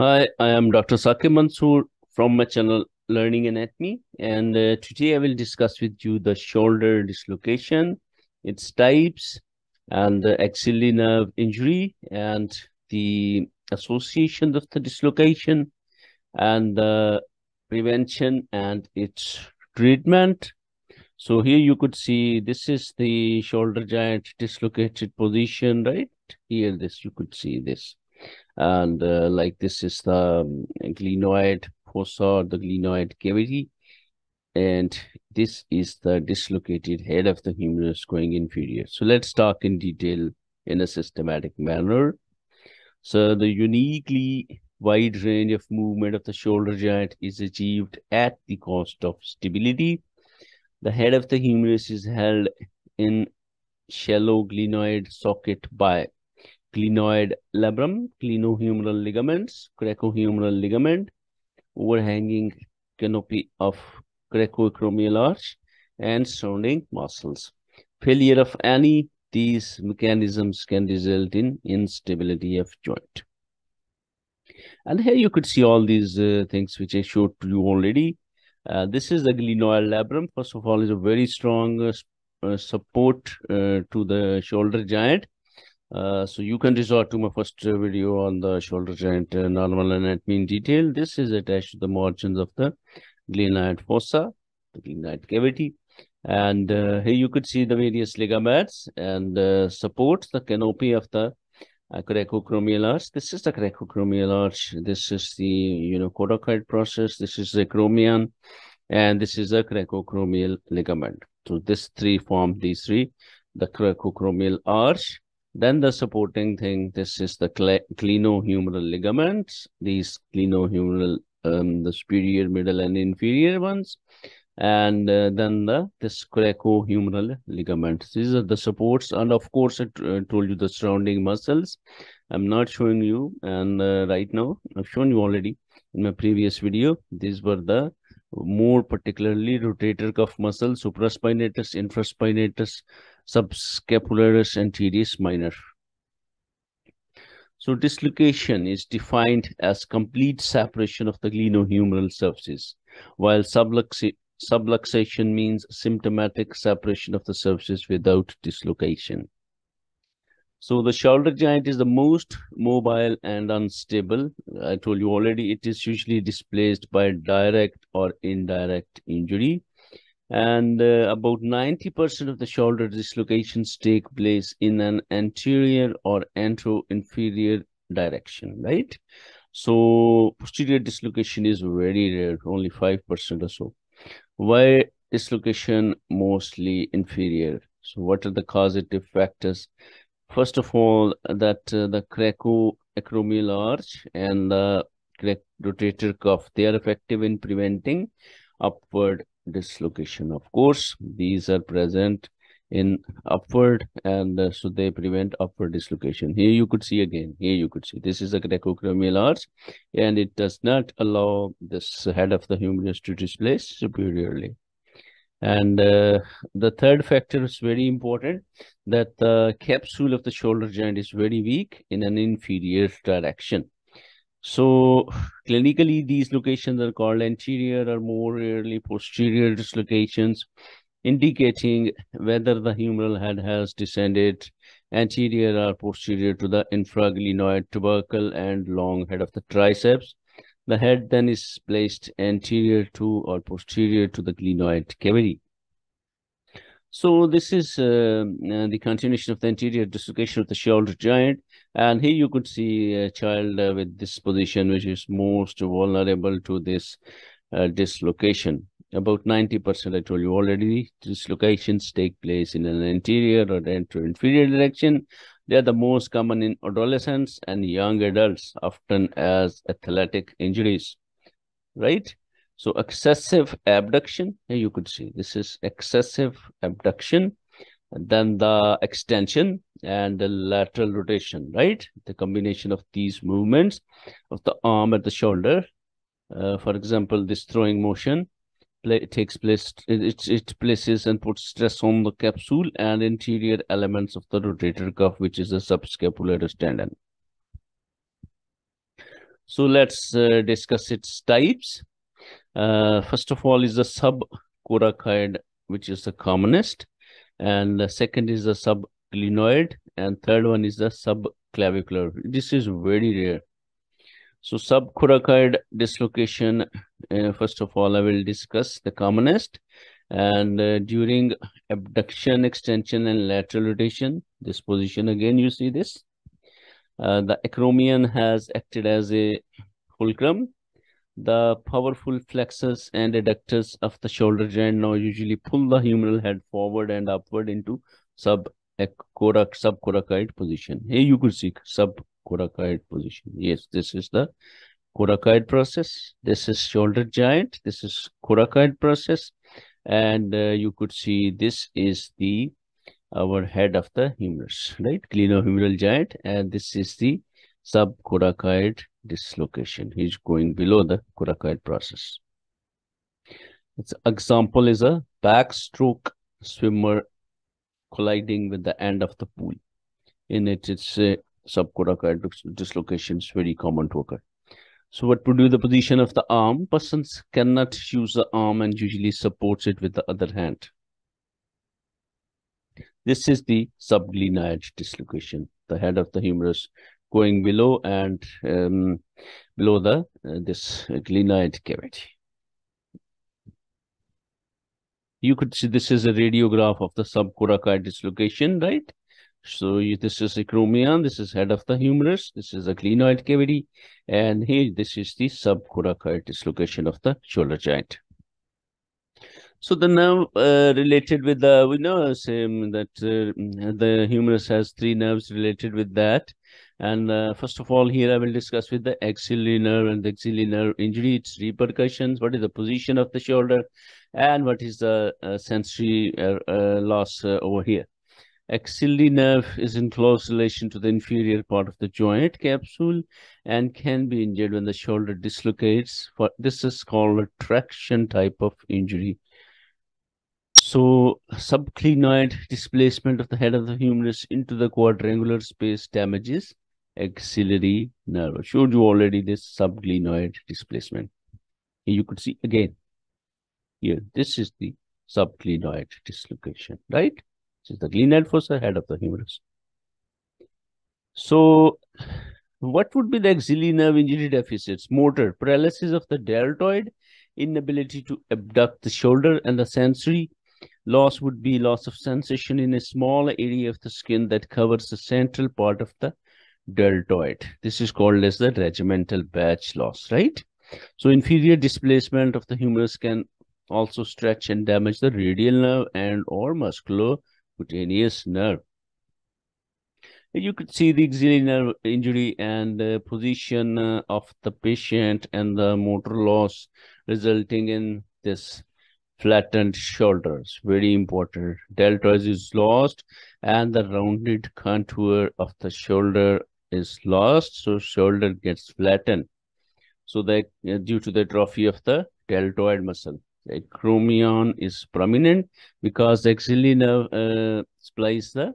Hi, I am Dr. Saqib Mansoor from my channel Learning Anatomy, and uh, today I will discuss with you the shoulder dislocation, its types, and the axillary nerve injury, and the association of the dislocation, and the prevention and its treatment. So here you could see this is the shoulder joint dislocated position, right? Here, this you could see this and uh, like this is the um, glenoid fossa, the glenoid cavity, and this is the dislocated head of the humerus going inferior. So let's talk in detail in a systematic manner. So the uniquely wide range of movement of the shoulder joint is achieved at the cost of stability. The head of the humerus is held in shallow glenoid socket by glenoid labrum, glenohumeral ligaments, coracohumeral ligament, overhanging canopy of coracoacromial arch, and surrounding muscles. Failure of any these mechanisms can result in instability of joint. And here you could see all these uh, things which I showed to you already. Uh, this is the glenoid labrum. First of all, is a very strong uh, uh support uh, to the shoulder joint uh, so you can resort to my first video on the shoulder joint uh, normal anatomy in detail. This is attached to the margins of the glenoid fossa, the glenoid cavity. And uh, here you could see the various ligaments and uh, supports the canopy of the coracoacromial arch. This is the coracoacromial arch. This is the, you know, coracoid process. This is the acromion. And this is the coracoacromial ligament. So this three form these three, the coracoacromial arch then the supporting thing, this is the glenohumeral ligaments, these glenohumeral, um, the superior, middle, and inferior ones. And uh, then the this coracohumeral ligaments. These are the supports. And of course, I uh, told you the surrounding muscles. I'm not showing you. And uh, right now, I've shown you already in my previous video. These were the more particularly rotator cuff muscle, supraspinatus, infraspinatus, subscapularis and teres minor. So dislocation is defined as complete separation of the glenohumeral surfaces, while subluxation means symptomatic separation of the surfaces without dislocation. So the shoulder joint is the most mobile and unstable. I told you already, it is usually displaced by direct or indirect injury and uh, about 90% of the shoulder dislocations take place in an anterior or antero-inferior direction, right? So posterior dislocation is very rare, only 5% or so. Why dislocation mostly inferior? So what are the causative factors? First of all, that uh, the coracoacromial arch and the rotator cuff, they are effective in preventing upward dislocation. Of course, these are present in upward and uh, so they prevent upward dislocation. Here you could see again, here you could see this is a coracoacromial arch and it does not allow this head of the humerus to displace superiorly. And uh, the third factor is very important that the capsule of the shoulder joint is very weak in an inferior direction. So clinically, these locations are called anterior or more rarely posterior dislocations, indicating whether the humeral head has descended anterior or posterior to the infraglenoid tubercle and long head of the triceps. The head then is placed anterior to or posterior to the glenoid cavity. So this is uh, the continuation of the anterior dislocation of the shoulder joint. And here you could see a child uh, with this position, which is most vulnerable to this uh, dislocation. About 90%, I told you already, dislocations take place in an anterior or anterior-inferior direction. They are the most common in adolescents and young adults, often as athletic injuries, right? So excessive abduction, here you could see this is excessive abduction, and then the extension and the lateral rotation, right? The combination of these movements of the arm at the shoulder. Uh, for example, this throwing motion play, takes place, it, it places and puts stress on the capsule and interior elements of the rotator cuff, which is the subscapularis tendon. So let's uh, discuss its types. Uh, first of all is the subcoracoid, which is the commonest. And the second is the subglenoid. And third one is the subclavicular. This is very rare. So subcoracoid dislocation, uh, first of all, I will discuss the commonest. And uh, during abduction, extension, and lateral rotation, this position again, you see this. Uh, the acromion has acted as a fulcrum. The powerful flexors and adductors of the shoulder joint now usually pull the humeral head forward and upward into sub subcoracoid position. Here you could see subcoracoid position. Yes, this is the coracoid process. This is shoulder joint. This is coracoid process. And uh, you could see this is the our head of the humerus, right? Glenohumeral joint. And this is the subcoracoid dislocation. He's going below the coracoid process. Its example is a backstroke swimmer colliding with the end of the pool. In it, it's a subcoracoid dislocation is very common to occur. So what would be the position of the arm? Persons cannot use the arm and usually supports it with the other hand. This is the subglenoid dislocation, the head of the humerus going below and um, below the uh, this glenoid cavity. You could see this is a radiograph of the subcoracoid dislocation, right? So you, this is acromion, this is head of the humerus, this is a glenoid cavity, and here this is the subcoracoid dislocation of the shoulder joint. So the nerve uh, related with the, we know same that uh, the humerus has three nerves related with that. And uh, first of all, here I will discuss with the axillary nerve and the axillary nerve injury, its repercussions, what is the position of the shoulder, and what is the uh, sensory uh, uh, loss over here. Axillary nerve is in close relation to the inferior part of the joint capsule and can be injured when the shoulder dislocates. For this is called a traction type of injury. So subglenoid displacement of the head of the humerus into the quadrangular space damages axillary nerve. I showed you already this subglenoid displacement. Here you could see again. Here, this is the subglenoid dislocation, right? This is the glenoid fossa, head of the humerus. So, what would be the axillary nerve injury deficits? Motor, paralysis of the deltoid, inability to abduct the shoulder, and the sensory loss would be loss of sensation in a small area of the skin that covers the central part of the deltoid. This is called as the regimental badge loss, right? So inferior displacement of the humerus can also stretch and damage the radial nerve and or musculocutaneous nerve. You could see the axillary nerve injury and the position uh, of the patient and the motor loss resulting in this flattened shoulders. Very important. Deltoid is lost and the rounded contour of the shoulder is lost, so shoulder gets flattened. So that uh, due to the atrophy of the deltoid muscle, the acromion is prominent because the axillary nerve uh, supplies the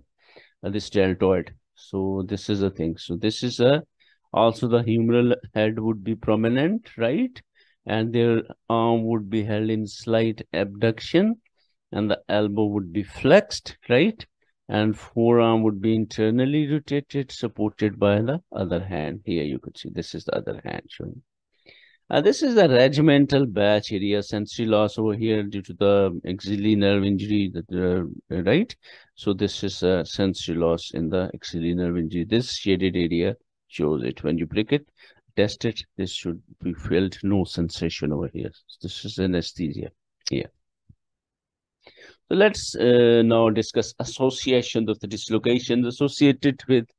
uh, this deltoid. So this is a thing. So this is a also the humeral head would be prominent, right? And their arm would be held in slight abduction and the elbow would be flexed, right? And forearm would be internally rotated, supported by the other hand. Here you could see this is the other hand showing. Uh, this is the regimental badge area, sensory loss over here due to the axillary nerve injury, that, uh, right? So this is a sensory loss in the axillary nerve injury. This shaded area shows it. When you prick it, test it, this should be felt no sensation over here. This is anesthesia here. So let's uh, now discuss associations of the dislocations associated with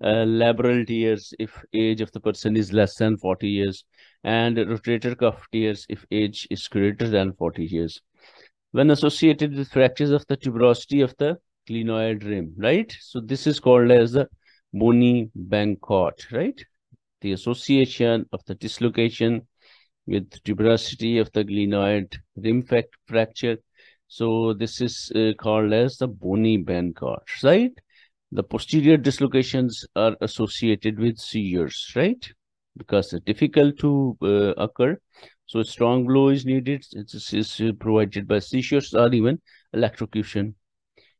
uh, labral tears if age of the person is less than 40 years and rotator cuff tears if age is greater than 40 years. When associated with fractures of the tuberosity of the glenoid rim, right? So this is called as the bony Bankart, right? The association of the dislocation with tuberosity of the glenoid rim fact fracture so this is uh, called as the bony Bankart, right? The posterior dislocations are associated with seizures, right? because it's difficult to uh, occur. So strong blow is needed. It's, it's provided by seizures or even electrocution.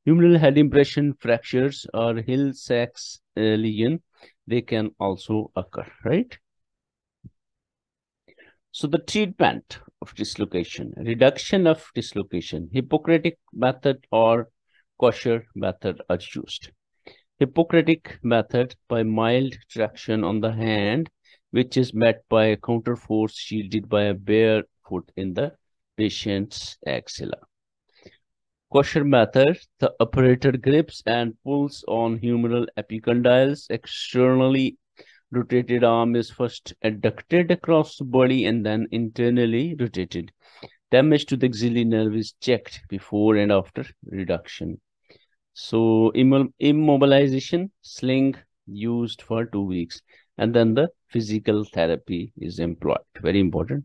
Humeral head impression fractures or Hill-Sachs uh, lesion, they can also occur, right? So the treatment of dislocation, reduction of dislocation, Hippocratic method or Kocher method are used. Hippocratic method by mild traction on the hand, which is met by a counter force shielded by a bare foot in the patient's axilla. Kocher method, the operator grips and pulls on humeral epicondyles externally rotated arm is first adducted across the body and then internally rotated. Damage to the axillary nerve is checked before and after reduction. So immobilization, sling used for two weeks. And then the physical therapy is employed. Very important.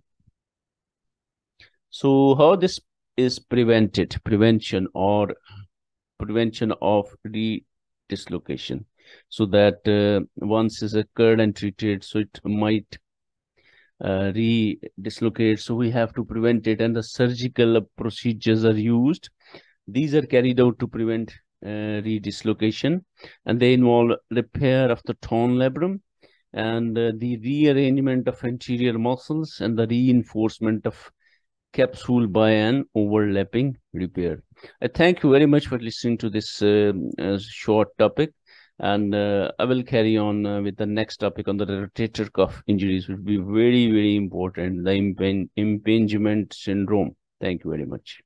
So how this is prevented, prevention or prevention of re-dislocation so that uh, once is occurred and treated, so it might uh, re-dislocate. So we have to prevent it and the surgical procedures are used. These are carried out to prevent uh, re-dislocation and they involve repair of the torn labrum and uh, the rearrangement of anterior muscles and the reinforcement of capsule by an overlapping repair. I thank you very much for listening to this uh, uh, short topic. And uh, I will carry on uh, with the next topic on the rotator cuff injuries, which will be very, very important, the impingement syndrome. Thank you very much.